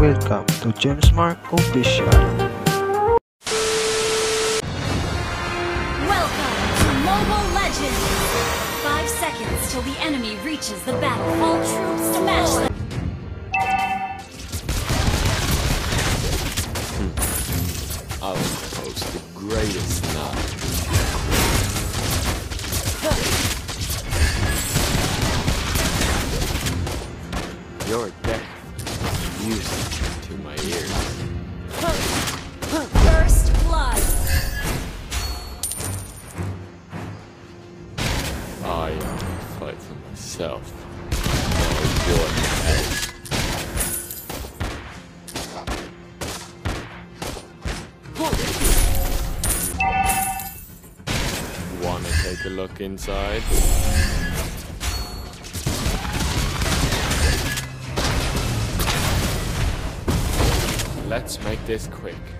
Welcome to James Mark Official. Welcome to Mobile Legends! Five seconds till the enemy reaches the battle. All troops smash them. Hmm. I was post the greatest knowledge. Myself. One. Wanna take a look inside? Let's make this quick.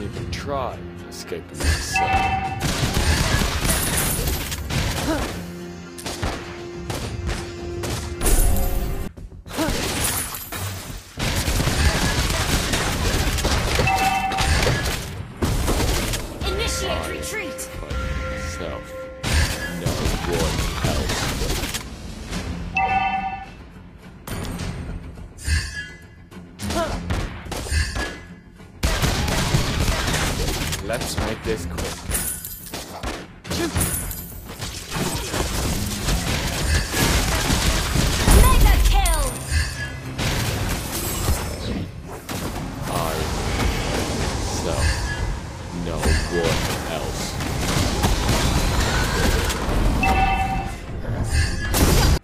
even try escaping my sight. This quick. Mega kill. I myself. No one else.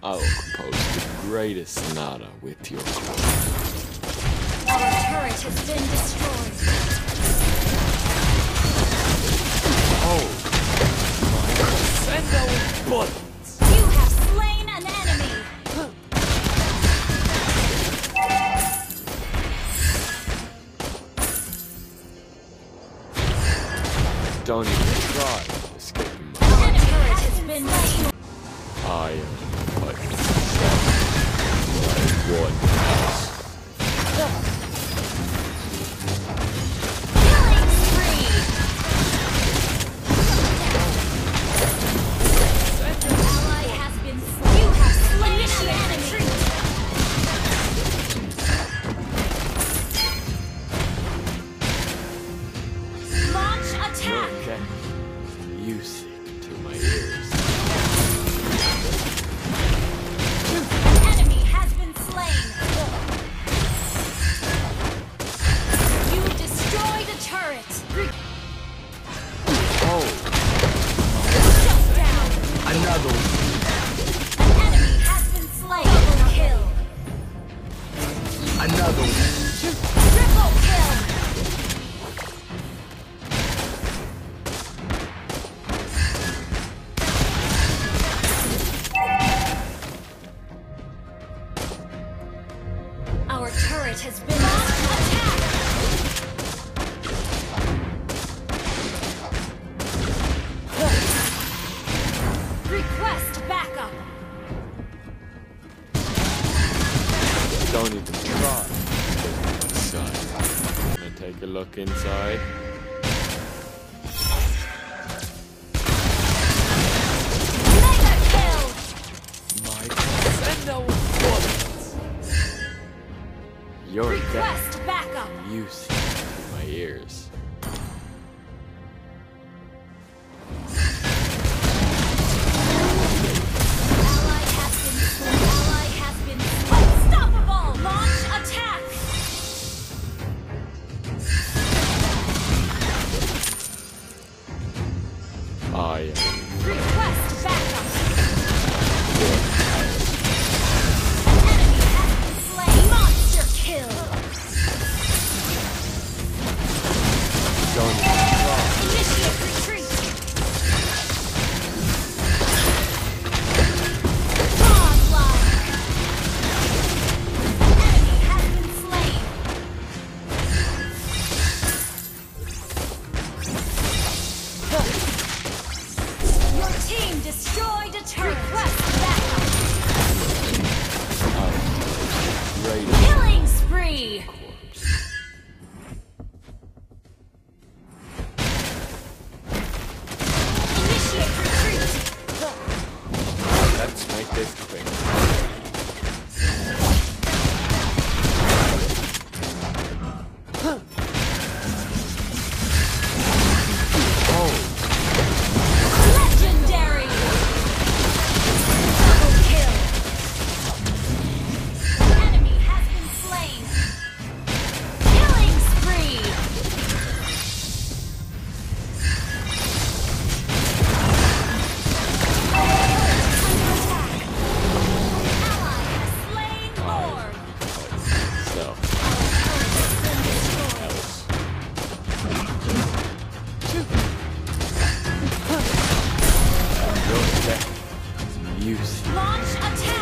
I will compose the greatest sonata with your Our turret has been destroyed. I am Don't even try. Inside. I'm gonna take a look inside. Your Request backup. Music my ears. Yeah. corpse. Launch attack!